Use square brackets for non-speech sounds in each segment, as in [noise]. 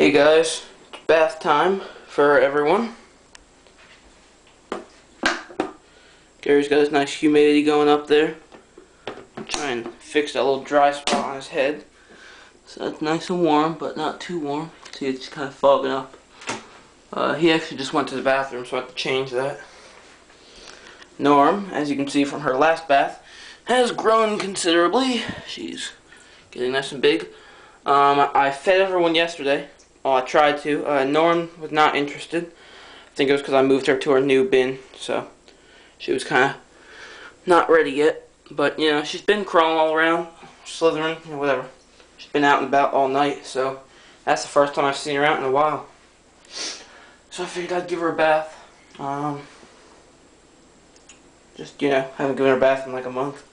Hey guys, it's bath time for everyone. Gary's got his nice humidity going up there. I'm trying to fix that little dry spot on his head. So it's nice and warm, but not too warm. See, it's kind of fogging up. Uh, he actually just went to the bathroom, so I have to change that. Norm, as you can see from her last bath, has grown considerably. She's getting nice and big. Um, I fed everyone yesterday. Well, I tried to. Uh, Norm was not interested. I think it was because I moved her to her new bin, so she was kind of not ready yet. But, you know, she's been crawling all around, slithering, you know, whatever. She's been out and about all night, so that's the first time I've seen her out in a while. So I figured I'd give her a bath. Um, just, you know, haven't given her a bath in like a month.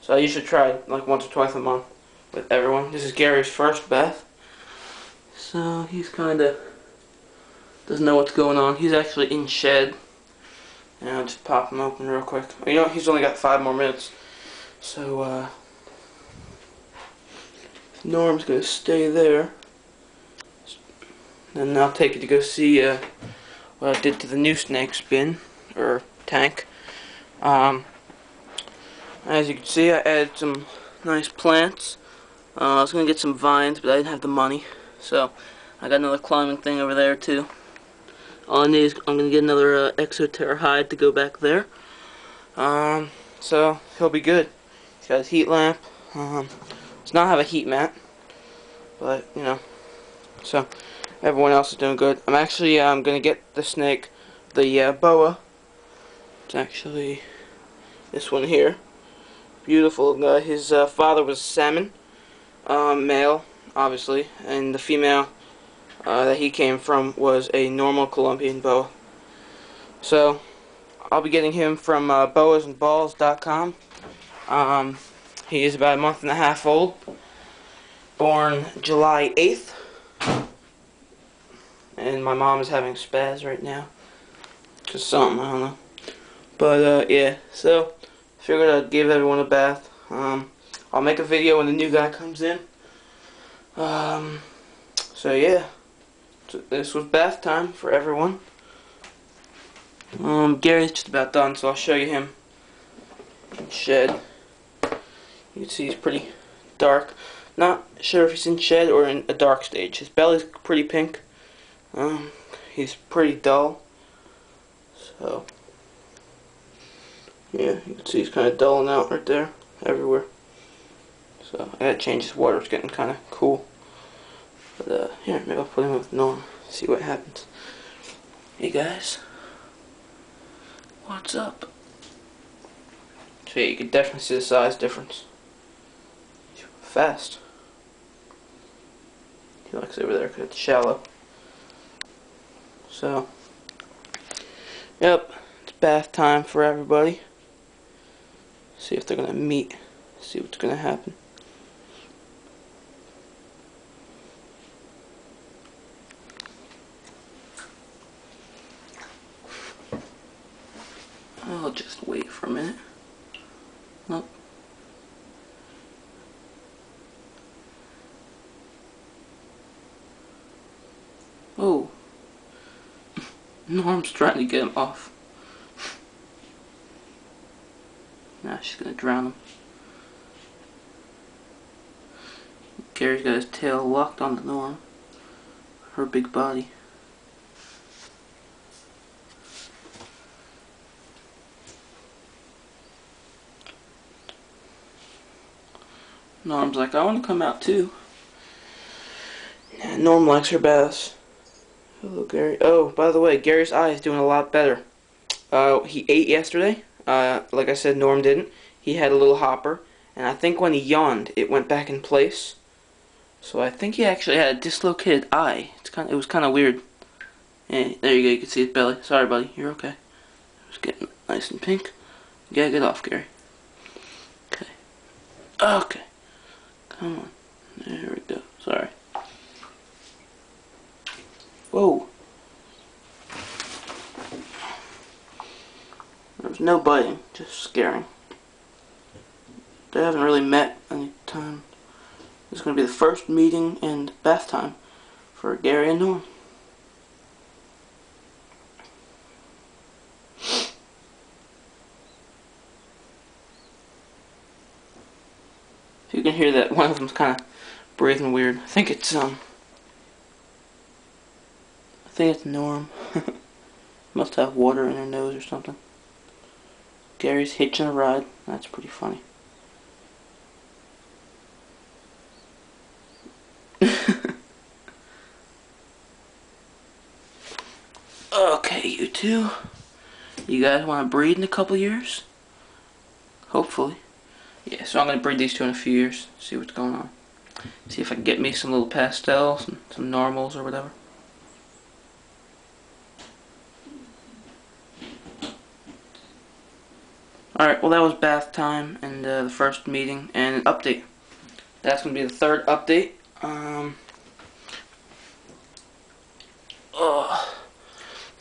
So I usually try like once or twice a month with everyone. This is Gary's first bath. So he's kind of doesn't know what's going on. He's actually in shed. And I'll just pop him open real quick. You know, he's only got five more minutes. So, uh, Norm's going to stay there. Then I'll take you to go see uh, what I did to the new snake bin, or tank. Um, as you can see, I added some nice plants. Uh, I was going to get some vines, but I didn't have the money. So, I got another climbing thing over there, too. All I need is, I'm to get another uh, Exo Terra hide to go back there. Um, so, he'll be good. He's got his heat lamp. Um, does not have a heat mat. But, you know. So, everyone else is doing good. I'm actually um, going to get the snake, the uh, boa. It's actually this one here. Beautiful guy. His uh, father was salmon, um, male, obviously, and the female uh, that he came from was a normal Colombian boa. So, I'll be getting him from uh, boasandballs.com. Um, he is about a month and a half old. Born July 8th. And my mom is having spaz right now. Just something, I don't know. But, uh, yeah, so, figured I'd give everyone a bath. Um, I'll make a video when the new guy comes in. Um, so, yeah. This was bath time for everyone. Um, Gary's just about done, so I'll show you him. Shed. You can see he's pretty dark. Not sure if he's in shed or in a dark stage. His belly's pretty pink. Um, he's pretty dull. So, yeah, you can see he's kind of dulling out right there, everywhere. So, I gotta change his water. It's getting kind of cool. But, uh, here, maybe I'll put him with Norm. See what happens. Hey, guys. What's up? So, yeah, you can definitely see the size difference. Fast. He likes over there because it's shallow. So, yep, it's bath time for everybody. See if they're going to meet. See what's going to happen. I'll just wait for a minute. Nope. Oh. [laughs] Norm's trying to get him off. [laughs] Now she's gonna drown him. Gary's got his tail locked onto Norm. Her big body. Norm's like, I want to come out too. Norm likes her baths. Hello, Gary. Oh, by the way, Gary's eye is doing a lot better. Uh, he ate yesterday. Uh, like I said, Norm didn't. He had a little hopper, and I think when he yawned, it went back in place. So I think he actually had a dislocated eye. It's kind. Of, it was kind of weird. Yeah, there you go. You can see his belly. Sorry, buddy. You're okay. It's getting nice and pink. You gotta get off, Gary. Okay. Okay. Come on. There we go. Sorry. Whoa. There's no biting, just scaring. They haven't really met any time. Is going to be the first meeting and bath time for Gary and Norm. If you can hear that one of them's kind of breathing weird. I think it's um I think it's Norm. [laughs] Must have water in her nose or something. Gary's hitching a ride. That's pretty funny. [laughs] okay, you two. You guys want to breed in a couple years? Hopefully. Yeah, so I'm going to breed these two in a few years. See what's going on. See if I can get me some little pastels and some normals or whatever. Alright, well that was bath time and uh, the first meeting and an update. That's going to be the third update. Um,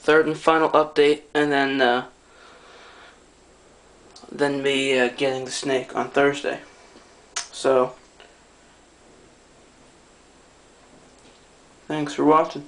third and final update and then uh, then me uh, getting the snake on Thursday. So, thanks for watching.